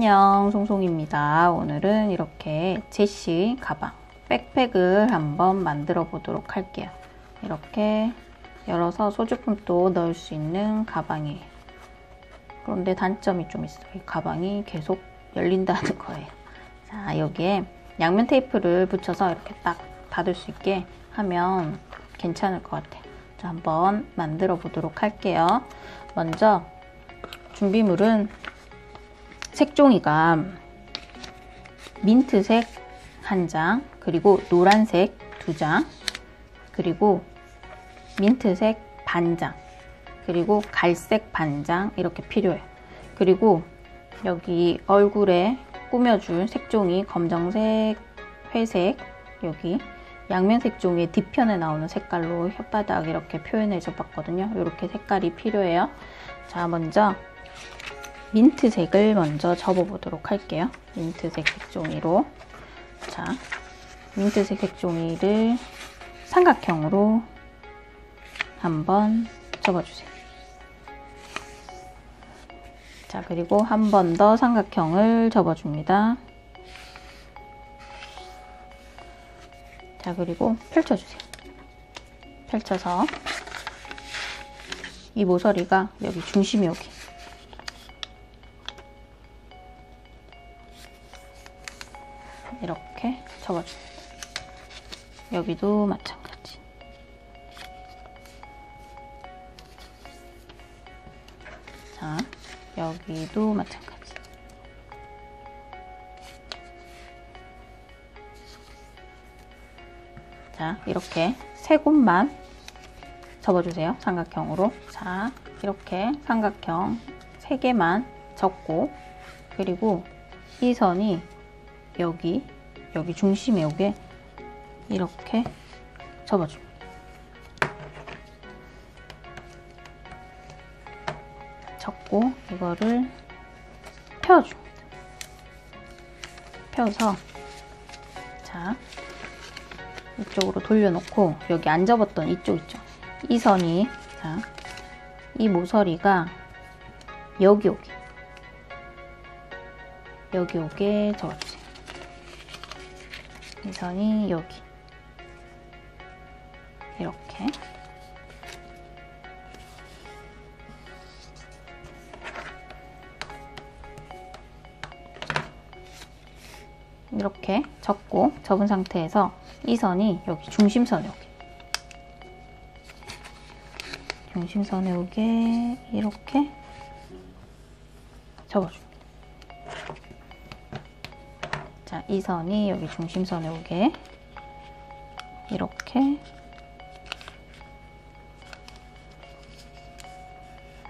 안녕 송송입니다. 오늘은 이렇게 제시 가방 백팩을 한번 만들어 보도록 할게요. 이렇게 열어서 소지품도 넣을 수 있는 가방이에요. 그런데 단점이 좀 있어요. 이 가방이 계속 열린다는 거예요. 자 여기에 양면 테이프를 붙여서 이렇게 딱 닫을 수 있게 하면 괜찮을 것 같아요. 자 한번 만들어 보도록 할게요. 먼저 준비물은 색종이가 민트색 한 장, 그리고 노란색 두 장, 그리고 민트색 반 장, 그리고 갈색 반 장 이렇게 필요해요. 그리고 여기 얼굴에 꾸며줄 색종이 검정색, 회색, 여기 양면 색종이의 뒤편에 나오는 색깔로 혓바닥 이렇게 표현해 줘 봤거든요. 이렇게 색깔이 필요해요. 자, 먼저 민트색을 먼저 접어보도록 할게요. 민트색 색종이로. 자, 민트색 색종이를 삼각형으로 한번 접어주세요. 자, 그리고 한 번 더 삼각형을 접어줍니다. 자, 그리고 펼쳐주세요. 펼쳐서 이 모서리가 여기 중심이 여기 이렇게 접어줍니다. 여기도 마찬가지. 자, 여기도 마찬가지. 자, 이렇게 세 곳만 접어주세요. 삼각형으로. 자, 이렇게 삼각형 세 개만 접고, 그리고 이 선이 여기, 여기 중심에 오게 이렇게 접어줍니다. 접고 이거를 펴줍니다. 펴서 자 이쪽으로 돌려놓고 여기 안 접었던 이쪽 있죠? 이 선이 자, 이 모서리가 여기 오게 여기 오게 접어주세요. 이 선이 여기. 이렇게. 이렇게 접고 접은 상태에서 이 선이 여기 중심선에 오게. 중심선에 오게 이렇게 접어줍니다. 이 선이 여기 중심선에 오게 이렇게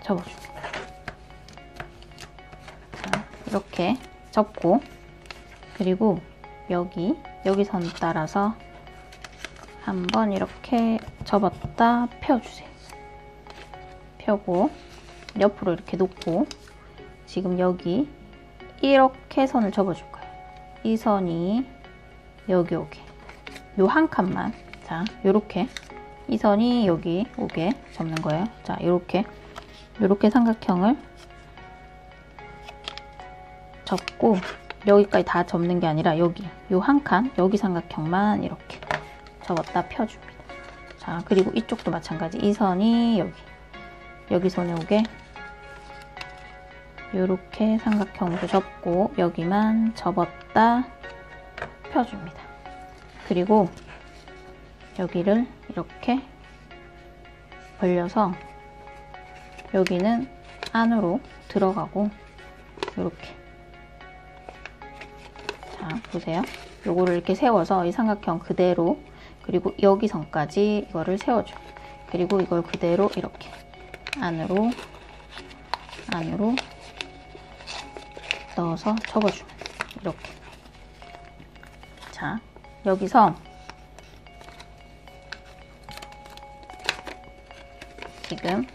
접어줍니다. 자, 이렇게 접고 그리고 여기 여기 선 따라서 한번 이렇게 접었다 펴주세요. 펴고 옆으로 이렇게 놓고 지금 여기 이렇게 선을 접어줄 거예요. 이 선이 여기 오게. 요 한 칸만. 자 요렇게. 이 선이 여기 오게 접는 거예요. 자 요렇게. 요렇게 삼각형을 접고 여기까지 다 접는 게 아니라 여기 요 한 칸 여기 삼각형만 이렇게 접었다 펴줍니다. 자 그리고 이쪽도 마찬가지. 이 선이 여기. 여기 선에 오게 이렇게 삼각형으로 접고 여기만 접었다 펴줍니다. 그리고 여기를 이렇게 벌려서 여기는 안으로 들어가고 이렇게 자 보세요. 요거를 이렇게 세워서 이 삼각형 그대로 그리고 여기 선까지 이거를 세워줘요. 그리고 이걸 그대로 이렇게 안으로 안으로 넣어서 접어줍니다. 이렇게 자 여기서 지금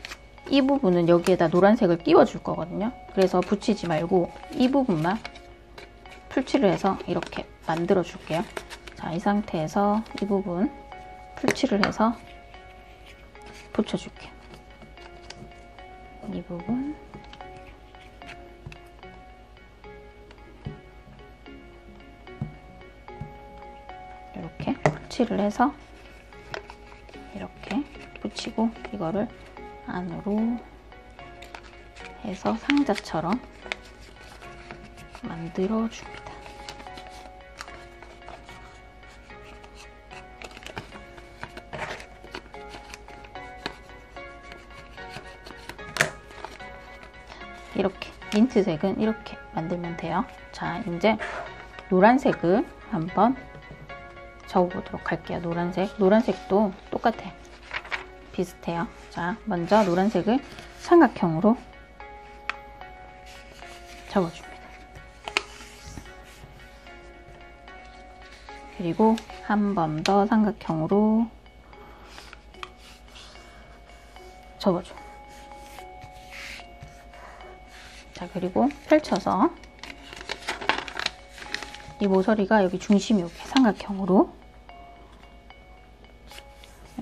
이 부분은 여기에다 노란색을 끼워줄 거거든요. 그래서 붙이지 말고 이 부분만 풀칠을 해서 이렇게 만들어 줄게요. 자, 이 상태에서 이 부분 풀칠을 해서 붙여줄게요. 이 부분 터치를 해서 이렇게 붙이고 이거를 안으로 해서 상자처럼 만들어 줍니다. 이렇게 민트색은 이렇게 만들면 돼요. 자, 이제 노란색을 한번 적어보도록 할게요. 노란색. 노란색도 똑같아요. 비슷해요. 자, 먼저 노란색을 삼각형으로 접어줍니다. 그리고 한 번 더 삼각형으로 접어줘. 자, 그리고 펼쳐서 이 모서리가 여기 중심이 여기 삼각형으로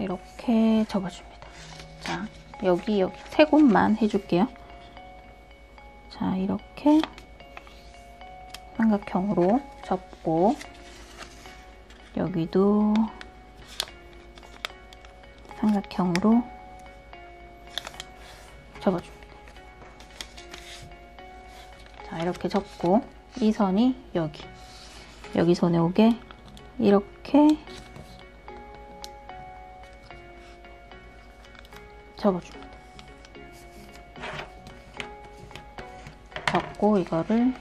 이렇게 접어줍니다. 자, 여기 여기 세 곳만 해줄게요. 자, 이렇게 삼각형으로 접고 여기도 삼각형으로 접어줍니다. 자, 이렇게 접고 이 선이 여기 여기 손에 오게 이렇게 접어줍니다. 접고 이거를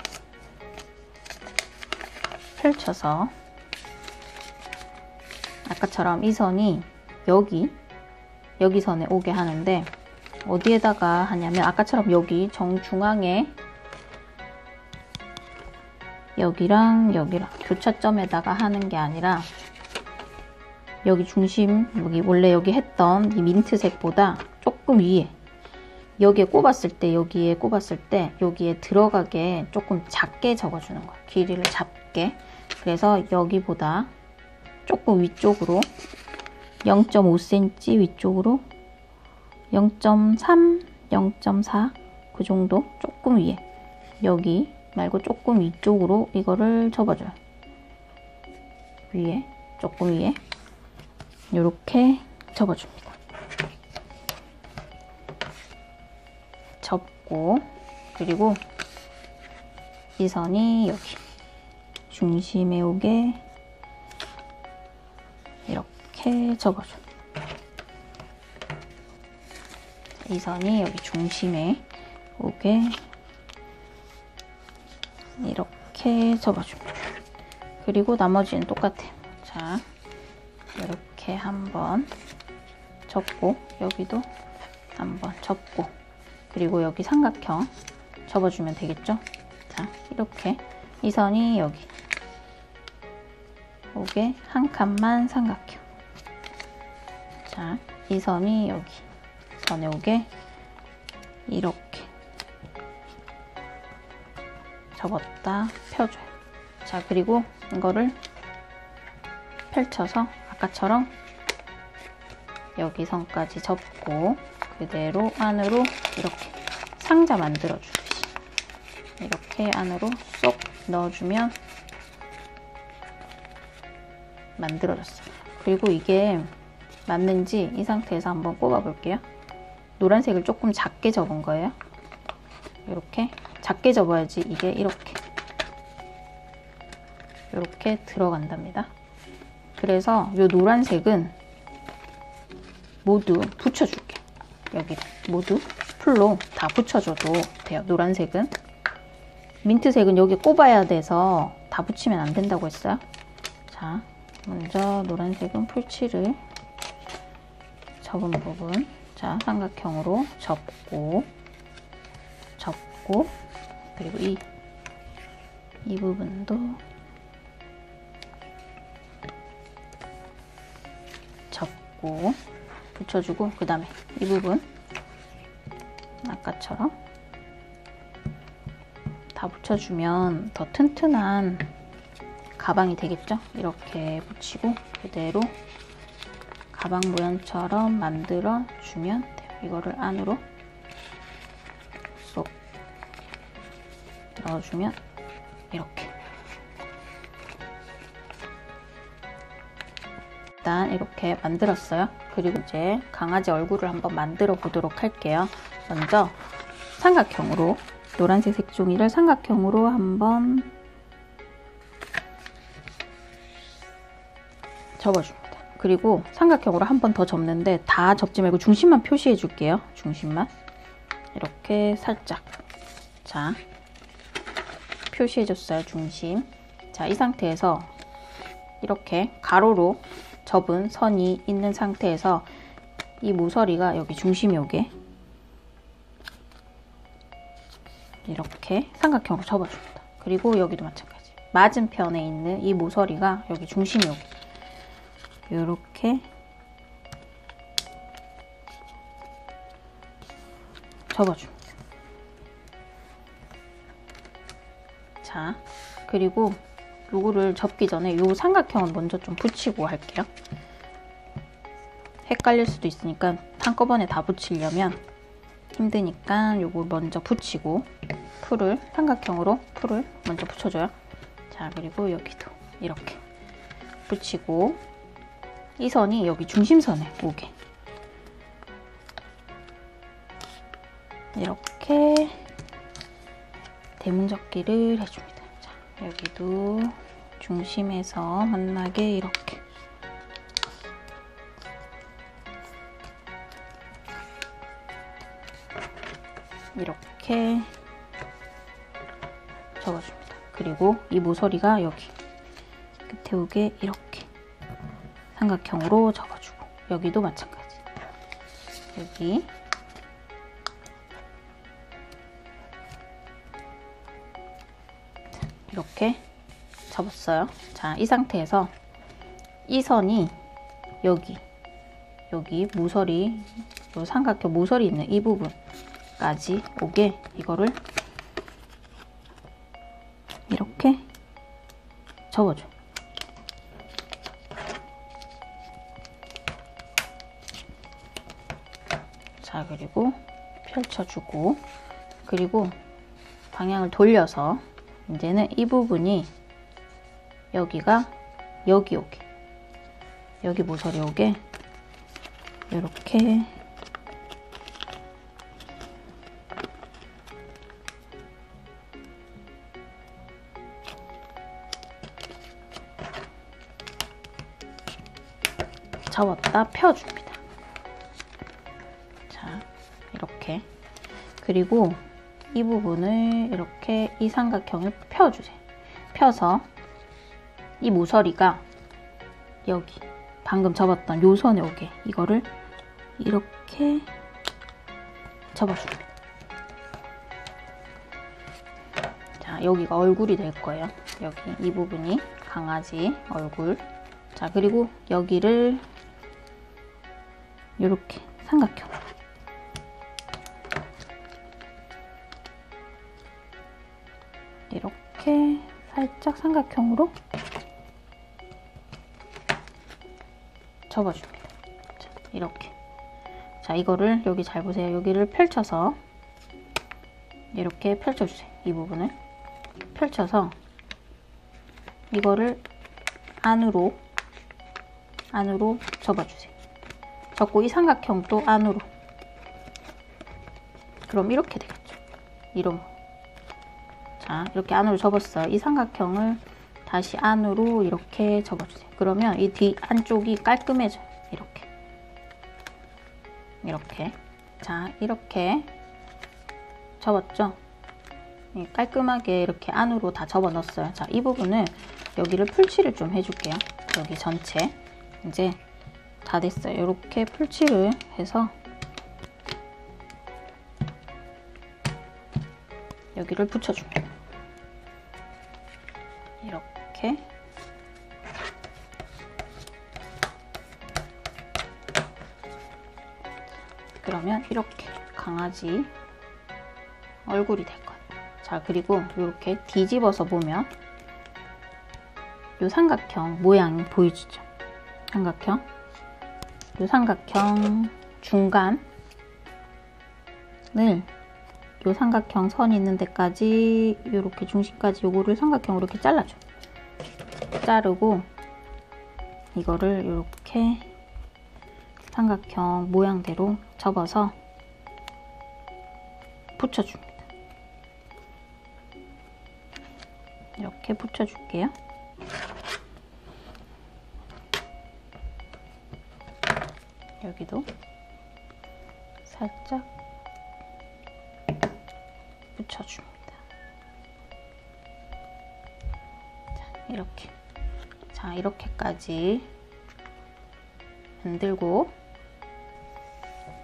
펼쳐서 아까처럼 이 선이 여기 여기 선에 오게 하는데 어디에다가 하냐면 아까처럼 여기 정중앙에 여기랑 여기랑 교차점에다가 하는 게 아니라 여기 중심 여기 원래 여기 했던 이 민트색보다 조금 위에 여기에 꼽았을 때 여기에 꼽았을 때 여기에 들어가게 조금 작게 접어주는 거예요 길이를 잡게 그래서 여기보다 조금 위쪽으로 0.5cm 위쪽으로 0.3, 0.4 그 정도 조금 위에 여기 말고 조금 위쪽으로 이거를 접어줘요. 위에 조금 위에 이렇게 접어줍니다. 접고 그리고 이 선이 여기 중심에 오게 이렇게 접어줘. 이 선이 여기 중심에 오게 이렇게 접어줍니다. 그리고 나머지는 똑같아요. 자, 이렇게 한번 접고 여기도 한번 접고 그리고 여기 삼각형 접어주면 되겠죠? 자, 이렇게 이 선이 여기 오게 한 칸만 삼각형 자, 이 선이 여기 선에 오게 이렇게 접었다 펴줘요. 자 그리고 이거를 펼쳐서 아까처럼 여기 선까지 접고 그대로 안으로 이렇게 상자 만들어 주듯이 이렇게 안으로 쏙 넣어주면 만들어졌어요. 그리고 이게 맞는지 이 상태에서 한번 꼽아 볼게요. 노란색을 조금 작게 접은 거예요. 이렇게 작게 접어야지 이게 이렇게 이렇게 들어간답니다. 그래서 이 노란색은 모두 붙여줄게요. 여기 모두 풀로 다 붙여줘도 돼요. 노란색은 민트색은 여기 꼽아야 돼서 다 붙이면 안 된다고 했어요. 자, 먼저 노란색은 풀칠을 접은 부분 자 삼각형으로 접고 접고 그리고 이, 이 부분도 접고 붙여주고 그 다음에 이 부분 아까처럼 다 붙여주면 더 튼튼한 가방이 되겠죠? 이렇게 붙이고 그대로 가방 모양처럼 만들어 주면 돼요. 이거를 안으로 쏙 넣어주면 이렇게 일단 이렇게 만들었어요. 그리고 이제 강아지 얼굴을 한번 만들어 보도록 할게요. 먼저 삼각형으로 노란색 색종이를 삼각형으로 한번 접어줍니다. 그리고 삼각형으로 한 번 더 접는데 다 접지 말고 중심만 표시해 줄게요. 중심만 이렇게 살짝 자 표시해 줬어요. 중심 자 이 상태에서 이렇게 가로로 접은 선이 있는 상태에서 이 모서리가 여기 중심이 오게 이렇게 삼각형으로 접어줍니다. 그리고 여기도 마찬가지. 맞은편에 있는 이 모서리가 여기 중심이 오게 이렇게 접어줍니다. 자, 그리고 요거를 접기 전에 요 삼각형은 먼저 좀 붙이고 할게요. 헷갈릴 수도 있으니까 한꺼번에 다 붙이려면 힘드니까 요걸 먼저 붙이고 풀을 삼각형으로 풀을 먼저 붙여줘요. 자 그리고 여기도 이렇게 붙이고 이 선이 여기 중심선에 오게 이렇게 대문접기를 해줍니다. 여기도 중심에서 만나게 이렇게 이렇게 접어줍니다. 그리고 이 모서리가 여기 끝에 오게 이렇게 삼각형으로 접어주고 여기도 마찬가지 여기 이렇게 접었어요. 자, 이 상태에서 이 선이 여기, 여기 모서리, 요 삼각형 모서리 있는 이 부분까지 오게 이거를 이렇게 접어줘. 자, 그리고 펼쳐주고, 그리고 방향을 돌려서 이제는 이 부분이 여기가 여기 오게 여기 모서리 오게 이렇게 접었다 펴줍니다. 자, 이렇게. 그리고 이 부분을 이렇게 이 삼각형을 펴주세요. 펴서 이 모서리가 여기 방금 접었던 요 선에 오게 이거를 이렇게 접어줍니다. 자, 여기가 얼굴이 될 거예요. 여기 이 부분이 강아지 얼굴. 자, 그리고 여기를 이렇게 삼각형 살짝 삼각형으로 접어줍니다. 자, 이렇게. 자, 이거를 여기 잘 보세요. 여기를 펼쳐서 이렇게 펼쳐주세요. 이 부분을 펼쳐서 이거를 안으로 안으로 접어주세요. 접고 이 삼각형도 안으로 그럼 이렇게 되겠죠. 이런 자, 이렇게 안으로 접었어요. 이 삼각형을 다시 안으로 이렇게 접어주세요. 그러면 이 뒤 안쪽이 깔끔해져요. 이렇게. 이렇게. 자, 이렇게 접었죠? 깔끔하게 이렇게 안으로 다 접어 넣었어요. 자, 이 부분을 여기를 풀칠을 좀 해줄게요. 여기 전체. 이제 다 됐어요. 이렇게 풀칠을 해서 여기를 붙여줍니다. 이렇게 그러면 이렇게 강아지 얼굴이 될 거예요. 자 그리고 이렇게 뒤집어서 보면 이 삼각형 모양이 보이시죠? 삼각형 이 삼각형 중간을 요 삼각형 선 있는 데까지 이렇게 중심까지 요거를 삼각형으로 이렇게 잘라줘. 자르고 이거를 이렇게 삼각형 모양대로 접어서 붙여줍니다. 이렇게 붙여줄게요. 여기도 살짝 붙여줍니다. 자, 이렇게. 자, 이렇게까지 만들고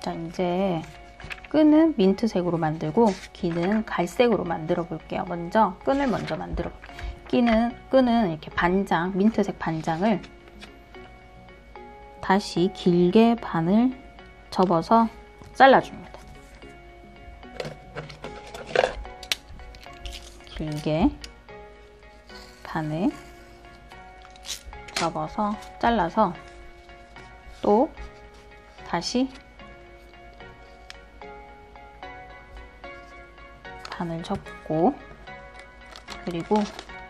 자, 이제 끈은 민트색으로 만들고 기는 갈색으로 만들어 볼게요. 먼저 끈을 먼저 만들어 볼게요. 끼는 끈은 이렇게 반장, 민트색 반장을 다시 길게 반을 접어서 잘라줍니다. 길게 반을 접어서 잘라서 또 다시 반을 접고 그리고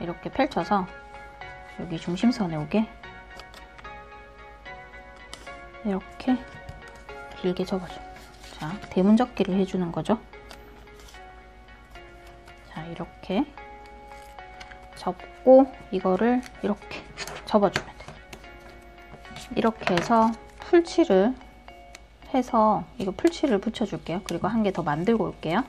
이렇게 펼쳐서 여기 중심선에 오게 이렇게 길게 접어줘. 자, 대문 접기를 해주는 거죠. 자, 이렇게 접고 이거를 이렇게 접어주면 돼. 이렇게 해서 풀칠을 해서 이거 풀칠을 붙여줄게요. 그리고 한 개 더 만들고 올게요.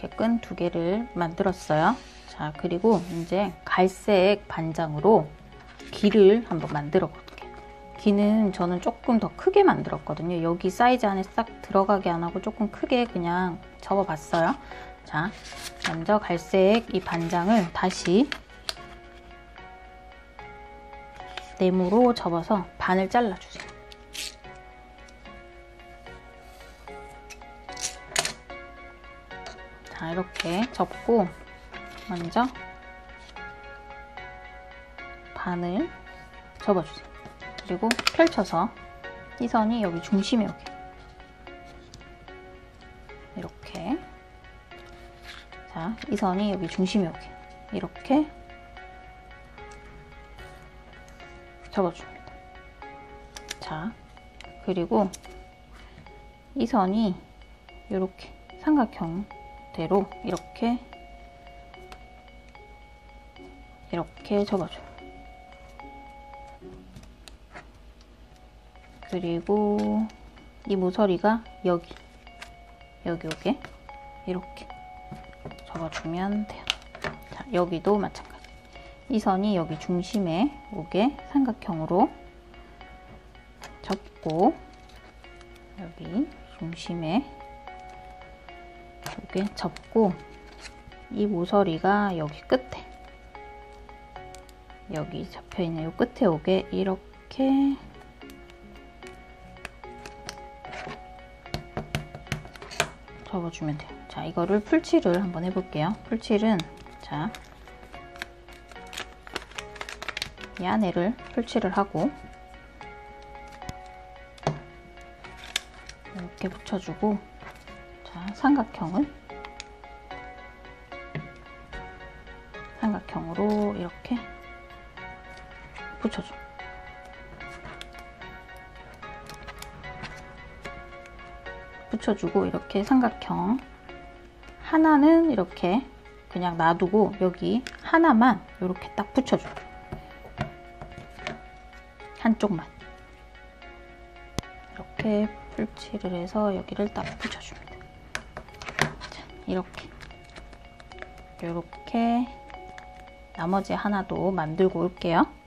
이렇게 끈 두 개를 만들었어요. 자, 그리고 이제 갈색 반장으로 귀를 한번 만들어 볼게요. 귀는 저는 조금 더 크게 만들었거든요. 여기 사이즈 안에 싹 들어가게 안 하고 조금 크게 그냥 접어 봤어요. 자, 먼저 갈색 이 반장을 다시 네모로 접어서 반을 잘라주세요. 자 이렇게 접고 먼저 반을 접어주세요. 그리고 펼쳐서 이 선이 여기 중심에 오게 이렇게 자, 이 선이 여기 중심에 오게 이렇게 접어줍니다. 자, 그리고 이 선이 이렇게 삼각형 대로 이렇게 이렇게 접어줘요. 그리고 이 모서리가 여기 여기 오게 이렇게 접어주면 돼요. 자, 여기도 마찬가지. 이 선이 여기 중심에 오게 삼각형으로 접고 여기 중심에 이렇게 접고 이 모서리가 여기 끝에 여기 잡혀있는 이 끝에 오게 이렇게 접어주면 돼요. 자, 이거를 풀칠을 한번 해볼게요. 풀칠은 자, 이 안에를 풀칠을 하고 이렇게 붙여주고 자, 삼각형을 삼각형으로 이렇게 붙여줘. 붙여주고 이렇게 삼각형 하나는 이렇게 그냥 놔두고 여기 하나만 이렇게 딱 붙여줘. 한쪽만. 이렇게 풀칠을 해서 여기를 딱 붙여줍니다. 자, 이렇게. 이렇게 나머지 하나도 만들고 올게요.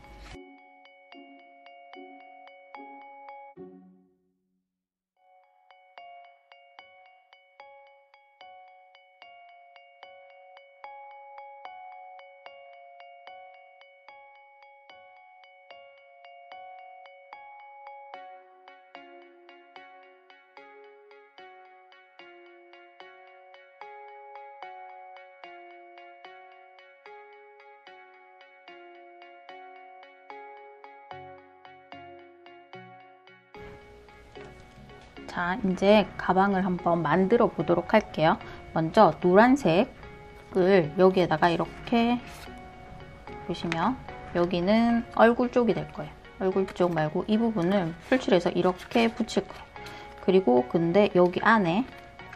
자, 이제 가방을 한번 만들어 보도록 할게요. 먼저 노란색을 여기에다가 이렇게 보시면 여기는 얼굴 쪽이 될 거예요. 얼굴 쪽 말고 이 부분을 풀칠해서 이렇게 붙일 거예요. 그리고 근데 여기 안에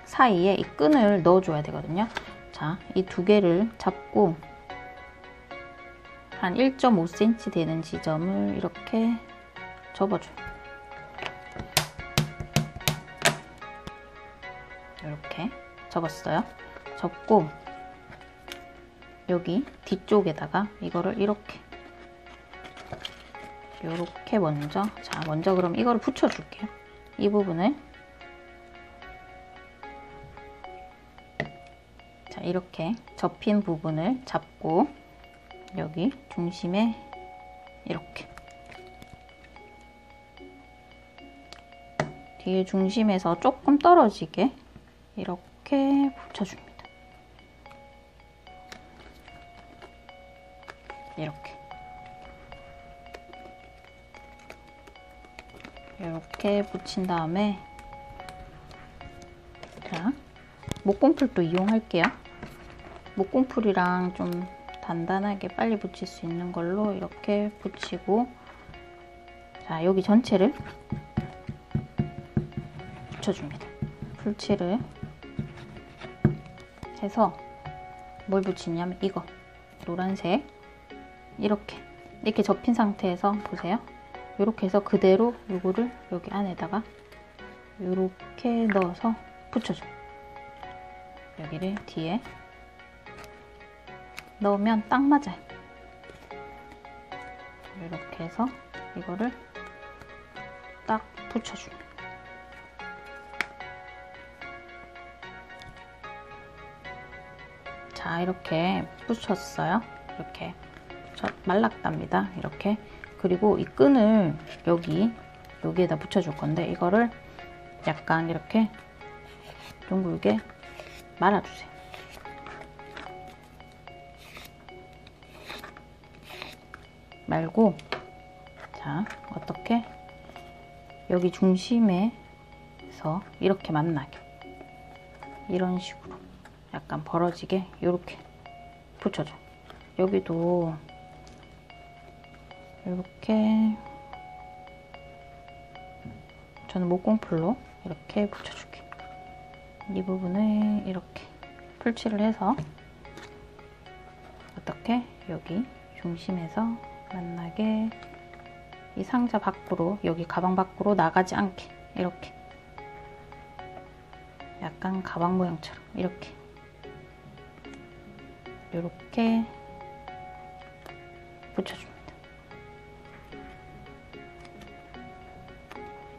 사이에 이 끈을 넣어줘야 되거든요. 자, 이 두 개를 잡고 한 1.5cm 되는 지점을 이렇게 접어줘요. 이렇게 접었어요. 접고 여기 뒤쪽에다가 이거를 이렇게 이렇게 먼저 자 먼저 그럼 이거를 붙여줄게요. 이 부분을 자 이렇게 접힌 부분을 잡고 여기 중심에 이렇게 뒤에 중심에서 조금 떨어지게 이렇게 붙여줍니다. 이렇게 이렇게 붙인 다음에 자 목공풀도 이용할게요. 목공풀이랑 좀 단단하게 빨리 붙일 수 있는 걸로 이렇게 붙이고 자 여기 전체를 붙여줍니다. 풀칠을 해서 뭘 붙이냐면 이거 노란색 이렇게 이렇게 접힌 상태에서 보세요. 이렇게 해서 그대로 이거를 여기 안에다가 이렇게 넣어서 붙여줘요. 여기를 뒤에 넣으면 딱 맞아요. 이렇게 해서 이거를 딱 붙여줍니다. 자 이렇게 붙였어요. 이렇게 말랐답니다. 이렇게 그리고 이 끈을 여기 여기에다 붙여줄 건데 이거를 약간 이렇게 둥글게 말아주세요. 말고 자 어떻게 여기 중심에서 이렇게 만나게 이런 식으로 약간 벌어지게 이렇게 붙여줘. 여기도 이렇게 저는 목공풀로 이렇게 붙여줄게요 이 부분을 이렇게 풀칠을 해서 어떻게 여기 중심에서 만나게 이 상자 밖으로 여기 가방 밖으로 나가지 않게 이렇게 약간 가방 모양처럼 이렇게 이렇게 붙여줍니다.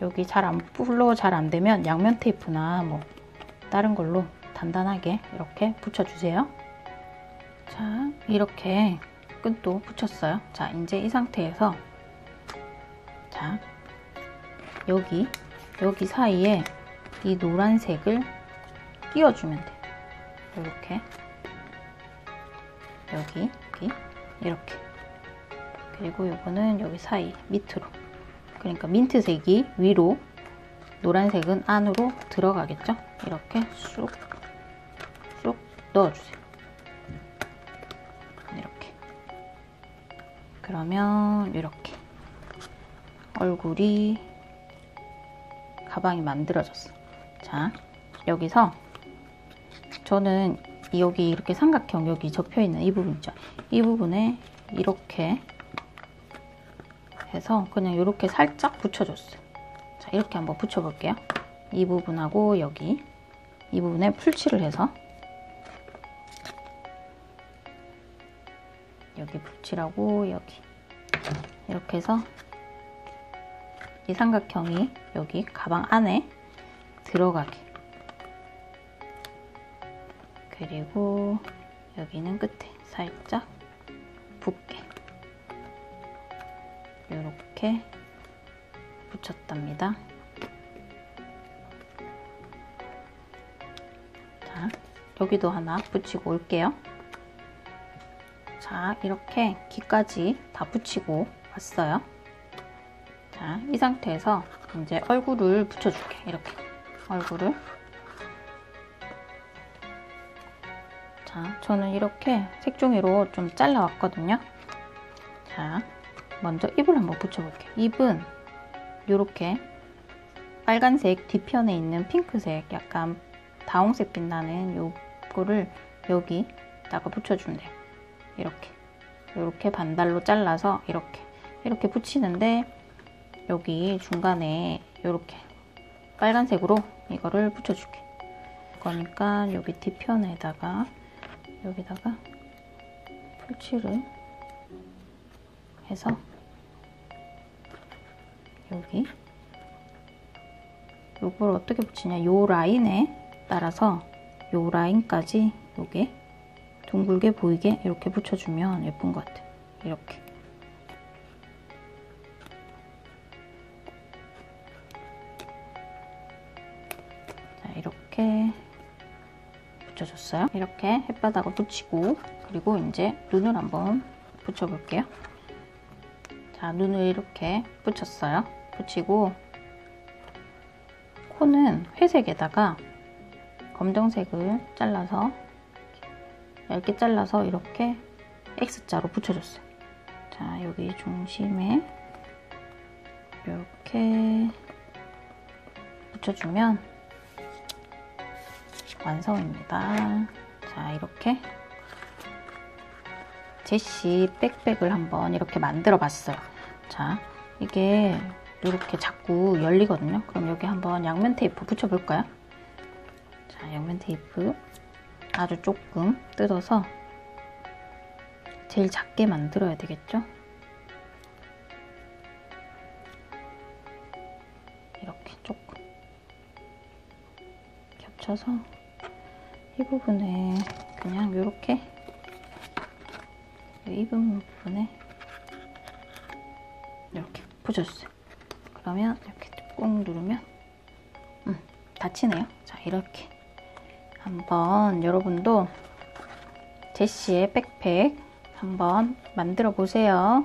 여기 잘 안 풀로 잘 안 되면 양면 테이프나 뭐 다른 걸로 단단하게 이렇게 붙여주세요. 자, 이렇게 끈도 붙였어요. 자, 이제 이 상태에서 자, 여기 여기 사이에 이 노란색을 끼워주면 돼요. 이렇게 여기 여기 이렇게 그리고 이거는 여기 사이 밑으로 그러니까 민트색이 위로 노란색은 안으로 들어가겠죠? 이렇게 쑥 쑥 넣어주세요. 이렇게 그러면 이렇게 얼굴이 가방이 만들어졌어. 자 여기서 저는 여기 이렇게 삼각형 여기 접혀 있는 이 부분 있죠. 이 부분에 이렇게 해서 그냥 이렇게 살짝 붙여줬어요. 자 이렇게 한번 붙여볼게요. 이 부분하고 여기 이 부분에 풀칠을 해서 여기 붙이라고 여기 이렇게 해서 이 삼각형이 여기 가방 안에 들어가게 그리고 여기는 끝에 살짝 붓게 이렇게 붙였답니다. 자, 여기도 하나 붙이고 올게요. 자, 이렇게 귀까지 다 붙이고 왔어요. 자, 이 상태에서 이제 얼굴을 붙여줄게. 이렇게. 얼굴을. 자, 저는 이렇게 색종이로 좀 잘라왔거든요. 자, 먼저 입을 한번 붙여볼게요. 입은 이렇게 빨간색 뒤편에 있는 핑크색 약간 다홍색 빛나는 요거를 여기다가 붙여주면 돼요. 이렇게 이렇게 반달로 잘라서 이렇게 이렇게 붙이는데 여기 중간에 이렇게 빨간색으로 이거를 붙여줄게. 그러니까 여기 뒤편에다가 여기다가 풀칠을 해서 여기 요걸 어떻게 붙이냐? 요 라인에 따라서 요 라인까지 요게 둥글게 보이게 이렇게 붙여주면 예쁜 것 같아요 이렇게 붙여줬어요. 이렇게 햇바닥을 붙이고 그리고 이제 눈을 한번 붙여볼게요. 자 눈을 이렇게 붙였어요. 붙이고 코는 회색에다가 검정색을 잘라서 얇게 잘라서 이렇게 X자로 붙여줬어요. 자, 여기 중심에 이렇게 붙여주면 완성입니다. 자, 이렇게 제시 백백을 한번 이렇게 만들어 봤어요. 자, 이게 이렇게 자꾸 열리거든요. 그럼 여기 한번 양면 테이프 붙여볼까요? 자, 양면 테이프 아주 조금 뜯어서 제일 작게 만들어야 되겠죠? 이렇게 조금 겹쳐서 이 부분에 그냥 이렇게 이 부분에 이렇게 붙여주세요. 그러면 이렇게 꾹 누르면 음, 닫히네요. 자 이렇게 한번 여러분도 제시의 백팩 한번 만들어 보세요.